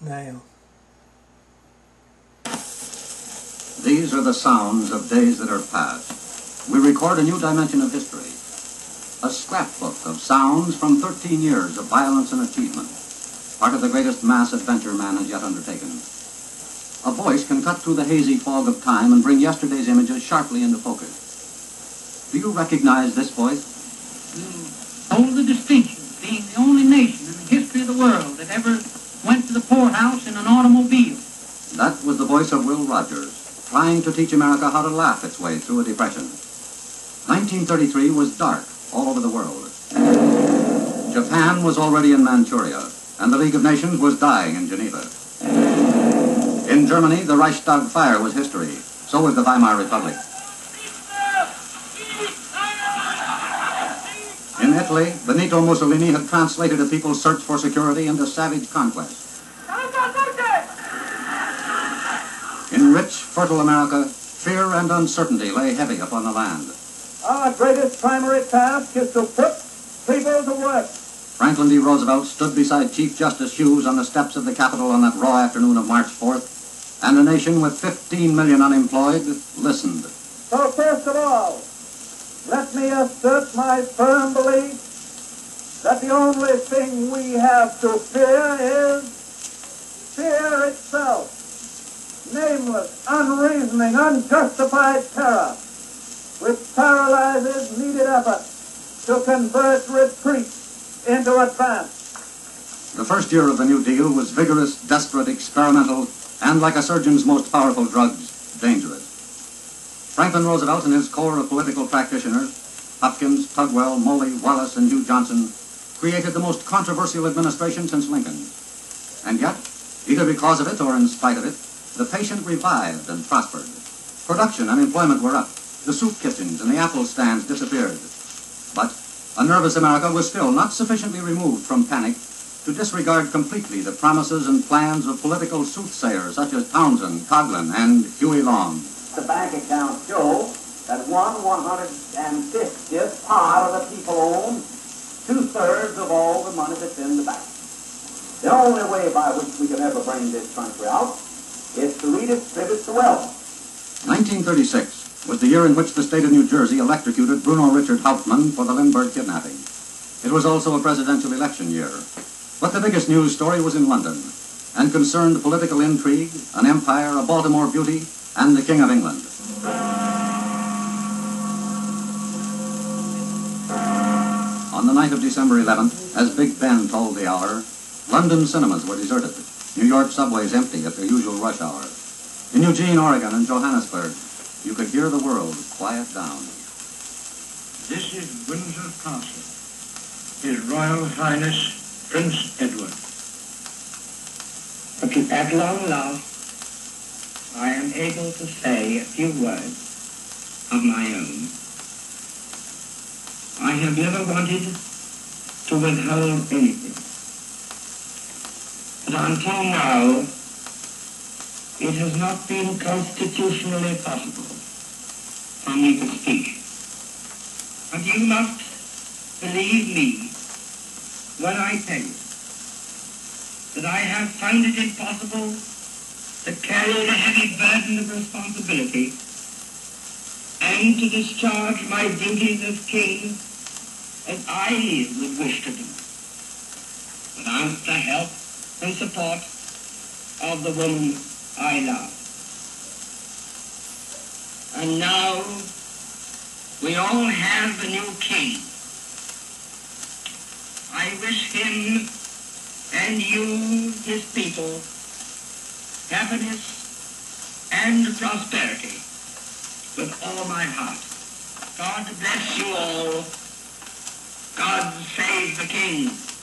now. These are the sounds of days that are past. We record a new dimension of history. A scrapbook of sounds from 13 years of violence and achievement. Part of the greatest mass adventure man has yet undertaken. A voice can cut through the hazy fog of time and bring yesterday's images sharply into focus. Do you recognize this voice? You hold the distinction of being the only nation in the history of the world that ever poorhouse in an automobile. That was the voice of Will Rogers, trying to teach America how to laugh its way through a depression. 1933 was dark all over the world. Japan was already in Manchuria, and the League of Nations was dying in Geneva. In Germany, the Reichstag fire was history. So was the Weimar Republic. In Italy, Benito Mussolini had translated a people's search for security into savage conquest. In rich, fertile America, fear and uncertainty lay heavy upon the land. Our greatest primary task is to put people to work. Franklin D. Roosevelt stood beside Chief Justice Hughes on the steps of the Capitol on that raw afternoon of March 4th, and a nation with 15 million unemployed listened. So first of all, let me assert my firm belief that the only thing we have to fear is fear itself. Nameless, unreasoning, unjustified terror, which paralyzes needed effort to convert retreat into advance. The first year of the New Deal was vigorous, desperate, experimental, and like a surgeon's most powerful drugs, dangerous. Franklin Roosevelt and his corps of political practitioners, Hopkins, Tugwell, Moley, Wallace, and Hugh Johnson, created the most controversial administration since Lincoln. And yet, either because of it or in spite of it, the patient revived and prospered. Production and employment were up. The soup kitchens and the apple stands disappeared. But a nervous America was still not sufficiently removed from panic to disregard completely the promises and plans of political soothsayers such as Townsend, Coughlin, and Huey Long. The bank accounts show that one 150th part of the people own two-thirds of all the money that's in the bank. The only way by which we can ever bring this country out is to redistribute the wealth. 1936 was the year in which the state of New Jersey electrocuted Bruno Richard Hauptmann for the Lindbergh kidnapping. It was also a presidential election year. But the biggest news story was in London and concerned political intrigue, an empire, a Baltimore beauty, and the King of England. On the night of December 11th, as Big Ben tolled the hour, London cinemas were deserted, New York subways empty at their usual rush hour. In Eugene, Oregon, and Johannesburg, you could hear the world quiet down. This is Windsor Castle. His Royal Highness Prince Edward. But at long last, I am able to say a few words of my own. I have never wanted to withhold anything. Until now, it has not been constitutionally possible for me to speak. And you must believe me when I tell you that I have found it impossible to carry the heavy burden of responsibility and to discharge my duties as king as I would wish to do without the help and support of the woman I love. And now we all have the new king. I wish him and you, his people, happiness and prosperity with all my heart. God bless you all. God save the king.